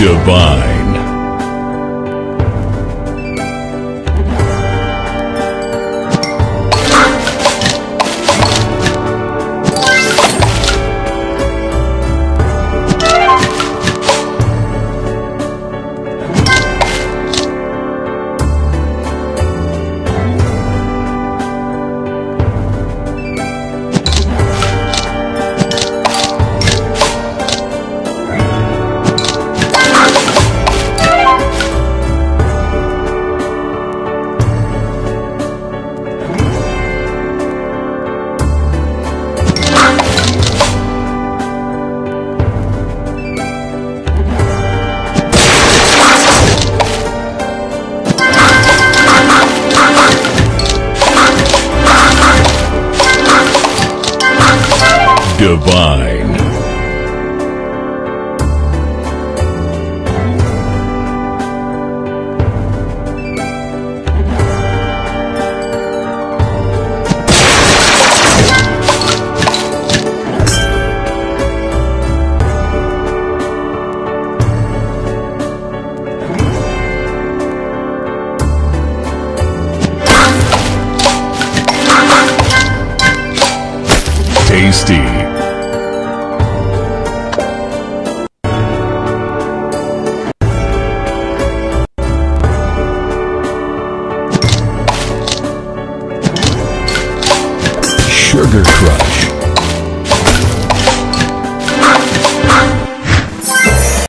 Divine. Divine. Tasty. Sugar Crush.